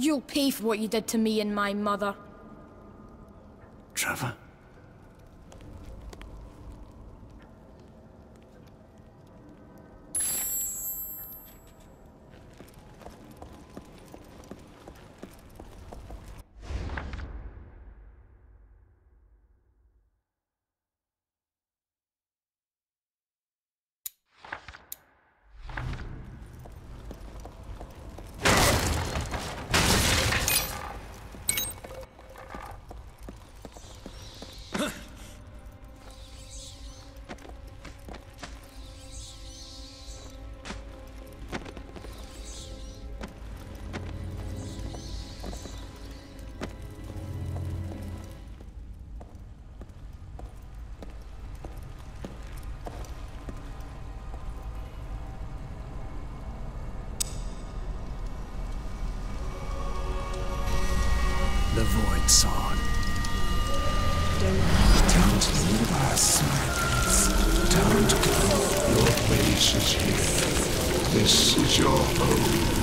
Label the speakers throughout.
Speaker 1: You'll pay for what you did to me and my mother.
Speaker 2: Trevor? lights on.
Speaker 3: Don't leave us, my prince. Don't go.
Speaker 4: Your place is here. This is your home.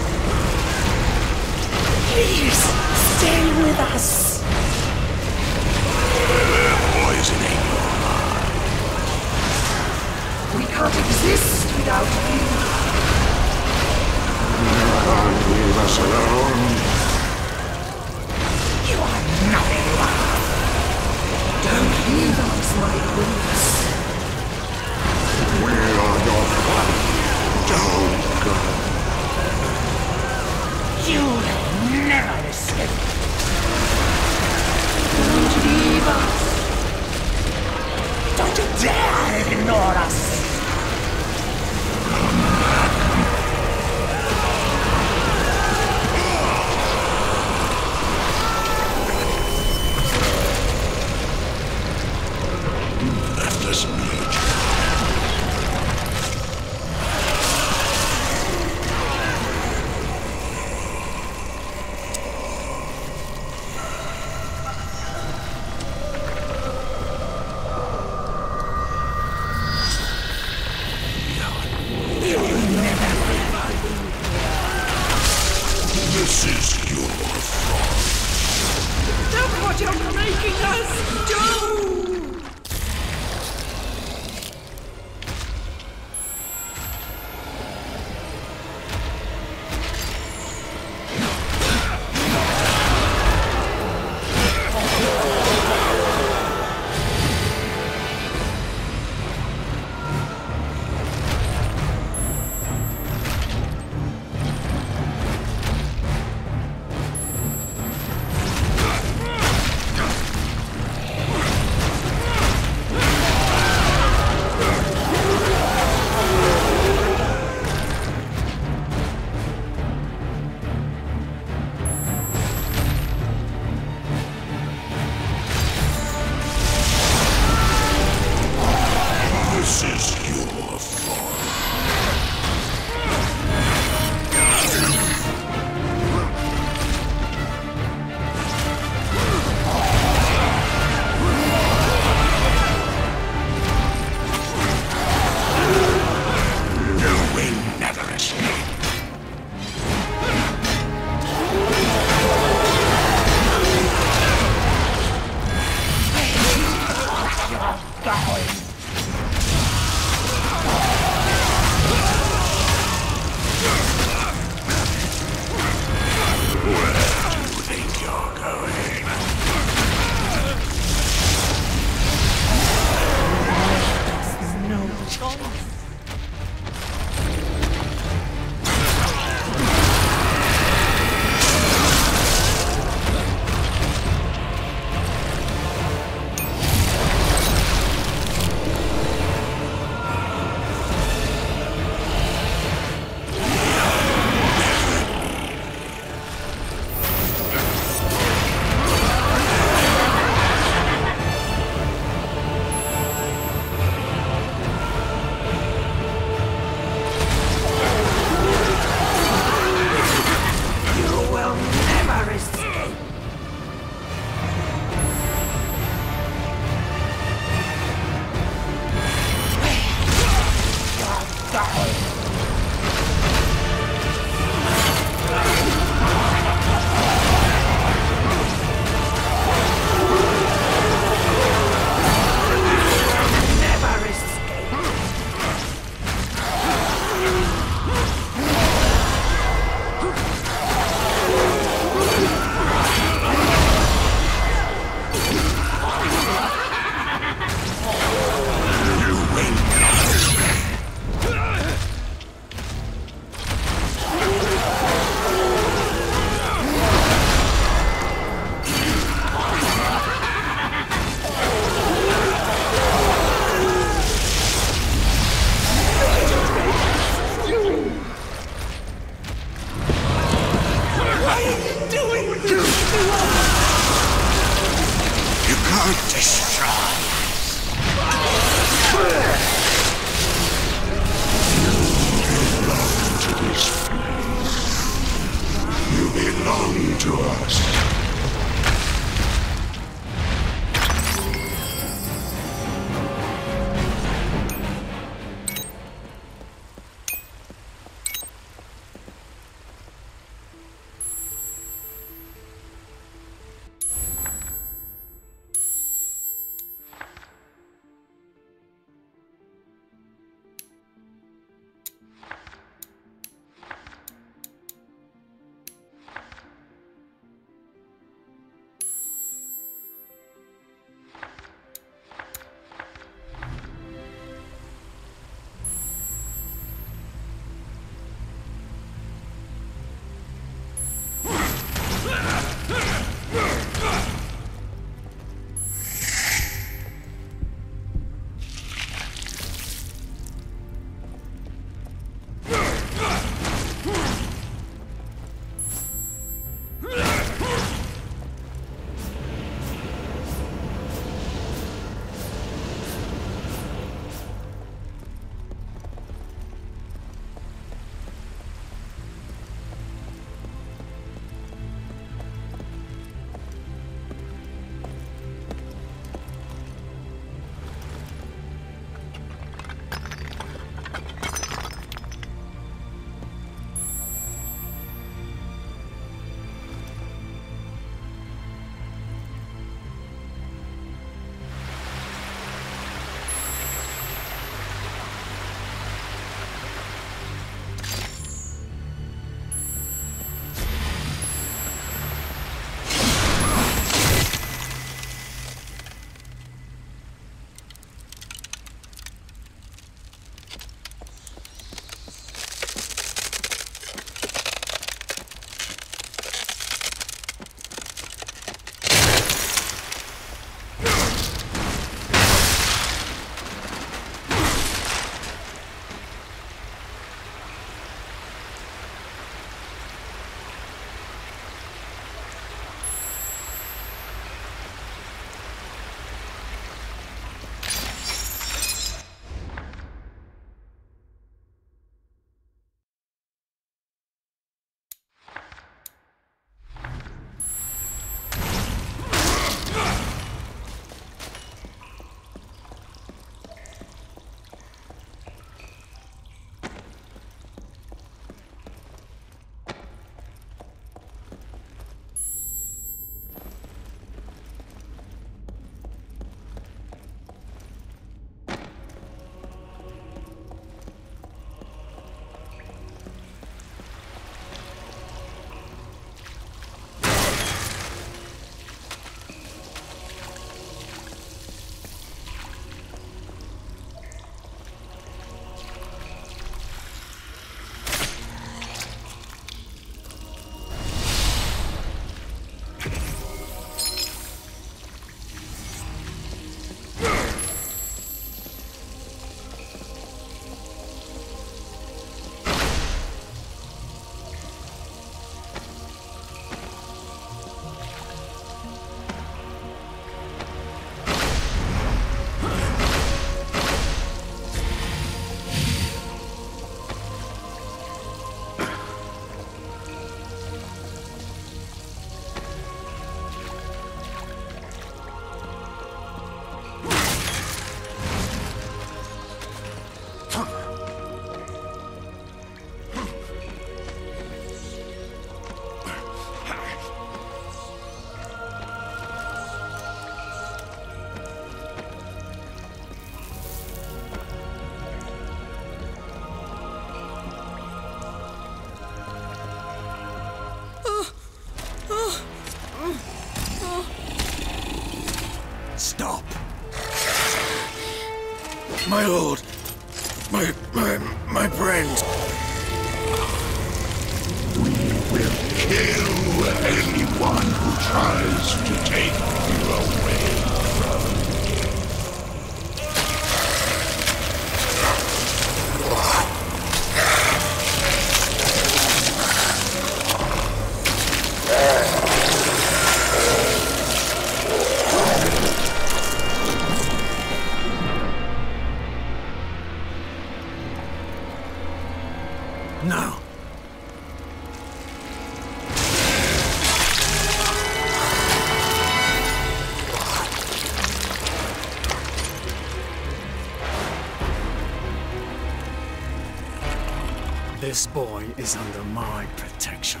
Speaker 3: Is
Speaker 5: under my protection.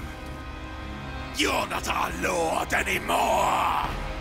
Speaker 2: You're not our lord anymore!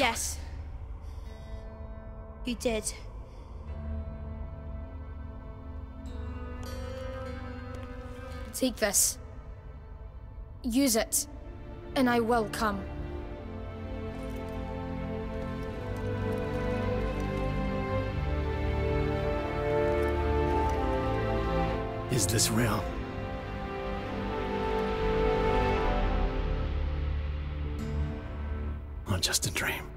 Speaker 5: Choice.
Speaker 1: Yes. You did. Take this. Use it, and I will come.
Speaker 5: Is this real? Or just a dream?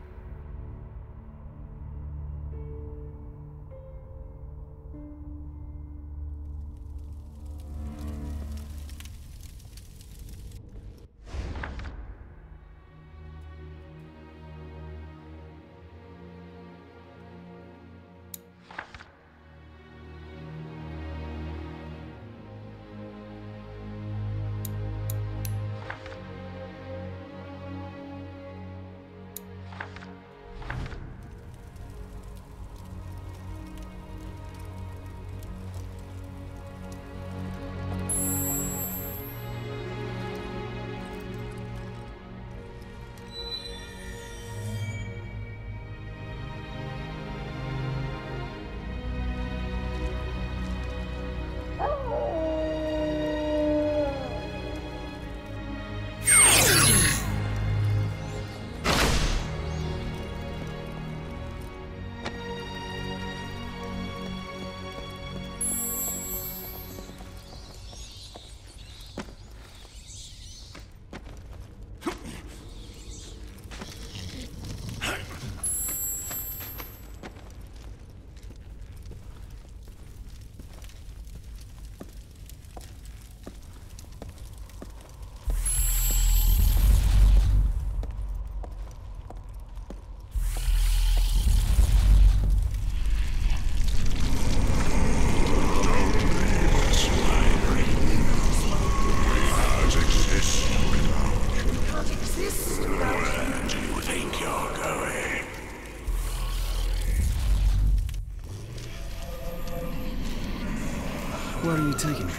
Speaker 5: Where are you taking me?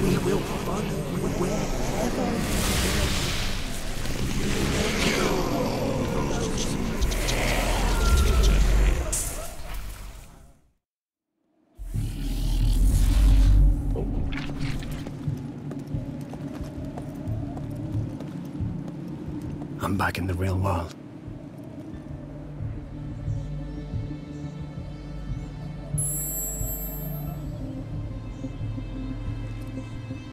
Speaker 3: We will follow wherever
Speaker 5: I'm back in the real world.